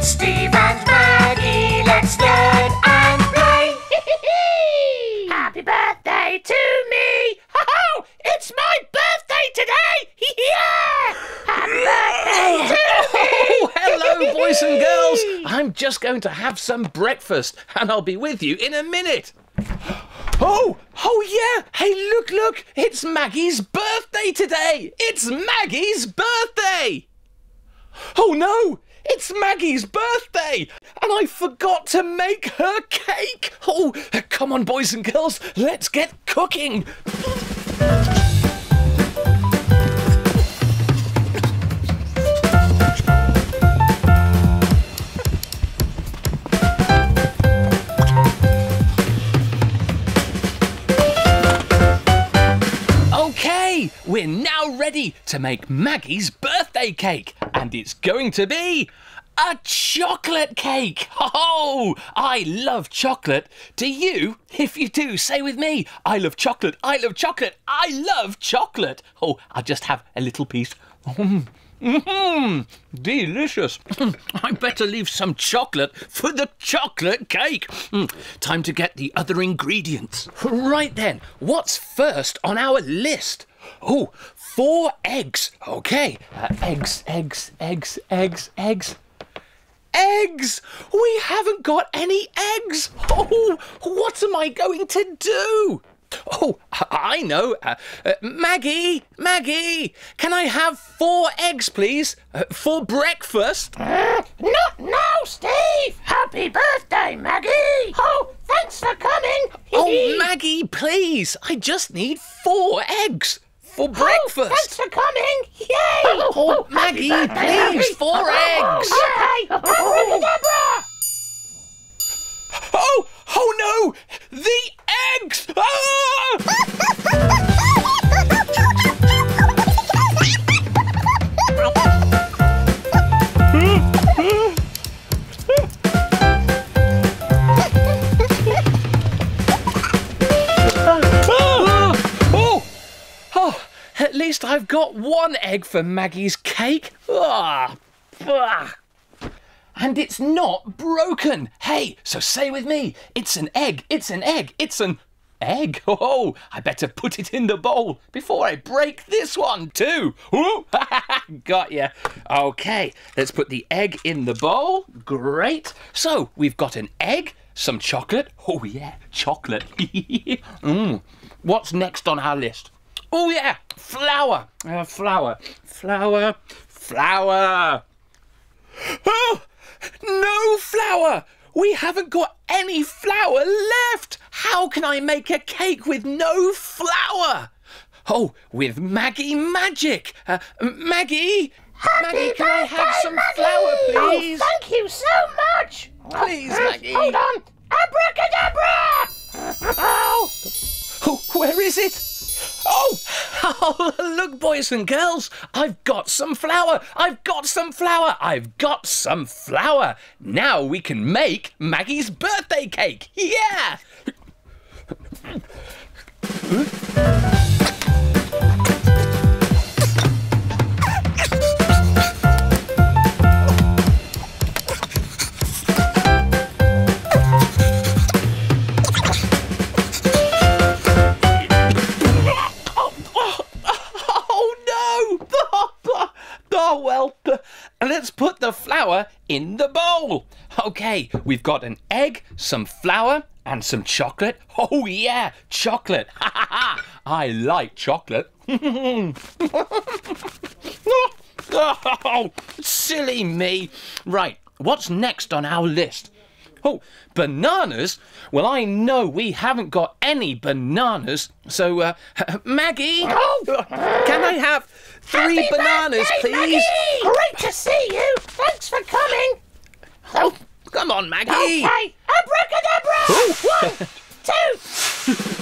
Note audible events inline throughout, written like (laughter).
It's Steve and Maggie. Let's learn and play. (laughs) Happy birthday to me! Ho-ho! It's my birthday today! yeah! Happy (laughs) birthday to oh, me! Oh, hello, (laughs) boys and girls. I'm just going to have some breakfast and I'll be with you in a minute. (gasps) Oh, oh yeah. Hey, look, look. It's Maggie's birthday today. It's Maggie's birthday. Oh no, it's Maggie's birthday and I forgot to make her cake. Oh, come on, boys and girls. Let's get cooking. Okay, we're now ready to make Maggie's birthday cake, and it's going to be a chocolate cake. (laughs) Oh, I love chocolate. Do you? If you do, say with me, I love chocolate. I love chocolate. I love chocolate. Oh, I'll just have a little piece. (laughs) Mm, mm, delicious. (clears throat) I better leave some chocolate for the chocolate cake. Mm, time to get the other ingredients. Right then, what's first on our list? Oh, four eggs. Okay, uh, eggs, eggs, eggs, eggs, eggs. Eggs! We haven't got any eggs! Oh, what am I going to do? Oh, I know. Uh, uh, Maggie, Maggie, can I have four eggs, please? Uh, for breakfast? Not now, Steve! Happy birthday, Maggie! Oh, thanks for coming! Oh, Maggie, please. I just need four eggs for oh, breakfast. Oh, thanks for coming! Yay! Oh, Maggie, please, (laughs) four eggs. Okay! I've got one egg for Maggie's cake. Ah! And it's not broken. Hey, so say with me, it's an egg, it's an egg, it's an egg. (laughs) Oh, I better put it in the bowl before I break this one too. (laughs) Got ya. Okay, let's put the egg in the bowl. Great. So we've got an egg, some chocolate. Oh yeah, chocolate. (laughs) mm. What's next on our list? Oh yeah, flour. Uh, flour, flour, flour. Oh, no flour! We haven't got any flour left! How can I make a cake with no flour? Oh, with Maggie Magic! Uh, Maggie! Maggie, can I have some flour, please? Oh, thank you so much! Please, Maggie. Hold on! Abracadabra! Oh! Oh, where is it? Oh, (laughs) oh, look, boys and girls, I've got some flour. I've got some flour. I've got some flour. Now we can make Maggie's birthday cake. Yeah. (laughs) let's put the flour in the bowl. Okay, we've got an egg, some flour, and some chocolate. Oh yeah, chocolate. (laughs) I like chocolate. (laughs) oh, silly me. Right, what's next on our list? Oh, bananas? Well, I know we haven't got any bananas. So, uh, (laughs) Maggie, can I have three Happy bananas, birthday, please? Maggie! Great to see you! Thanks for coming! Oh, come on, Maggie. Okay, abracadabra! One, two, (laughs)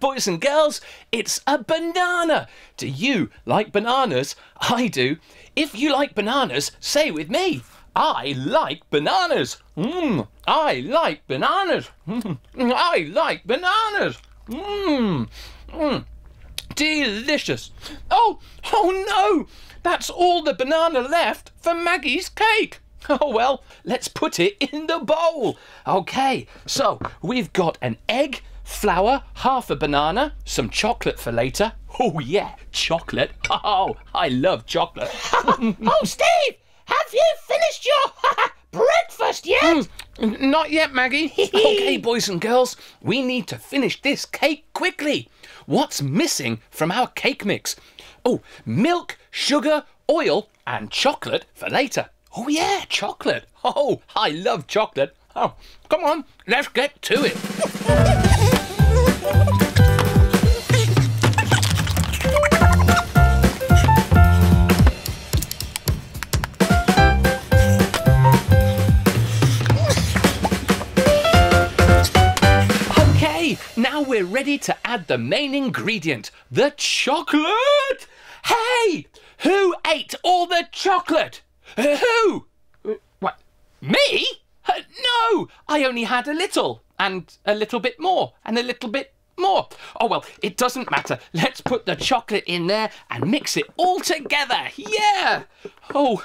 Boys and girls, it's a banana. Do you like bananas? I do. If you like bananas, say with me. I like bananas. Mmm, I like bananas. Mm, I like bananas. Mmm, mmm, delicious. Oh, oh no, that's all the banana left for Maggie's cake. Oh well, let's put it in the bowl. Okay, so we've got an egg, flour, half a banana, some chocolate for later. Oh yeah, chocolate. Oh, I love chocolate. (laughs) oh, Steve, have you finished your (laughs) breakfast yet? Hmm, n- Not yet, Maggie. (laughs) okay, boys and girls, we need to finish this cake quickly. What's missing from our cake mix? Oh, milk, sugar, oil, and chocolate for later. Oh, yeah, chocolate. Oh, I love chocolate. Oh, come on, let's get to it. Ready to add the main ingredient, the chocolate. Hey, who ate all the chocolate? Who? What? Me? No, I only had a little, and a little bit more, and a little bit more. Oh well, it doesn't matter. Let's put the chocolate in there and mix it all together. Yeah. Oh,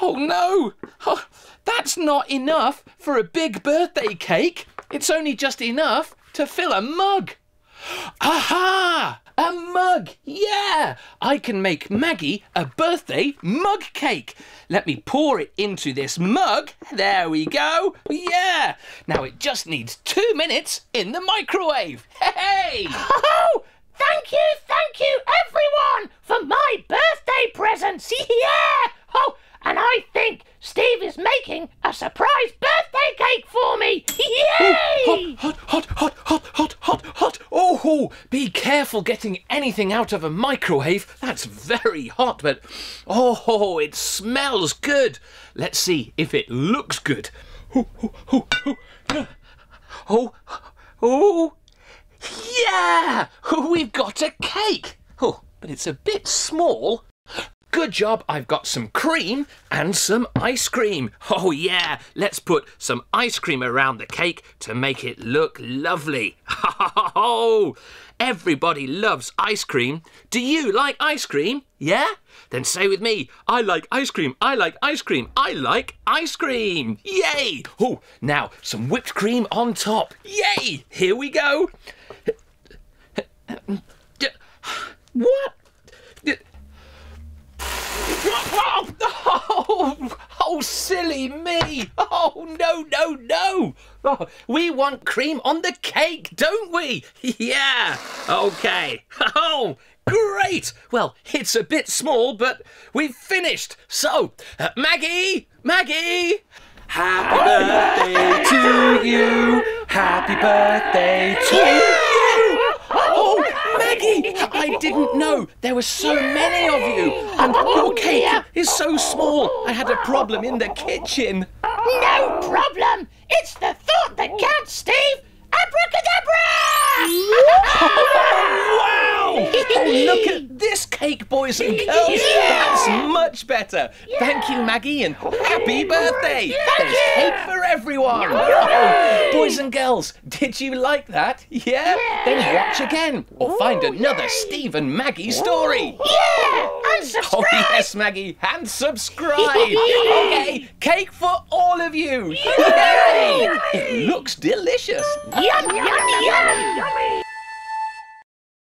oh no. Oh, that's not enough for a big birthday cake. It's only just enough to fill a mug. Aha! A mug! Yeah! I can make Maggie a birthday mug cake. Let me pour it into this mug. There we go. Yeah! Now it just needs two minutes in the microwave. Hey! Oh, thank you, thank you, everyone, for my birthday presents. (laughs) Yeah. Oh, and I think Steve is making a surprise birthday cake for me. Yay! Hot, hot, hot, hot, hot, hot, hot. Oh, getting anything out of a microwave. That's very hot, but oh, it smells good. Let's see if it looks good. Oh, oh, oh. oh, oh. yeah, we've got a cake. Oh, but it's a bit small. Good job, I've got some cream and some ice cream. Oh, yeah, let's put some ice cream around the cake to make it look lovely. (laughs) Oh, everybody loves ice cream. Do you like ice cream? Yeah? Then say with me, I like ice cream, I like ice cream, I like ice cream. Yay! Oh, now some whipped cream on top. Yay! Here we go. What? Oh, (laughs) oh, silly me! Oh, no, no, no! Oh, we want cream on the cake, don't we? (laughs) Yeah, okay. (laughs) Oh, great! Well, it's a bit small, but we've finished. So, uh, Maggie, Maggie! Happy birthday to you! Happy birthday to you! Oh! I didn't know there were so many of you, and your cake is so small. I had a problem in the kitchen. No problem. It's the thought that counts, Steve. Abracadabra! (laughs) Wow! Oh, look cake, boys and girls. That's much better. Thank you, Maggie, and happy birthday. There's cake for everyone. Oh, boys and girls, did you like that? Yeah? Then watch again or find another Steve and Maggie story. Yeah, and oh, subscribe. Oh, yes, Maggie, and subscribe. (laughs) okay, cake for all of you. Yay! It looks delicious. Yum, yum,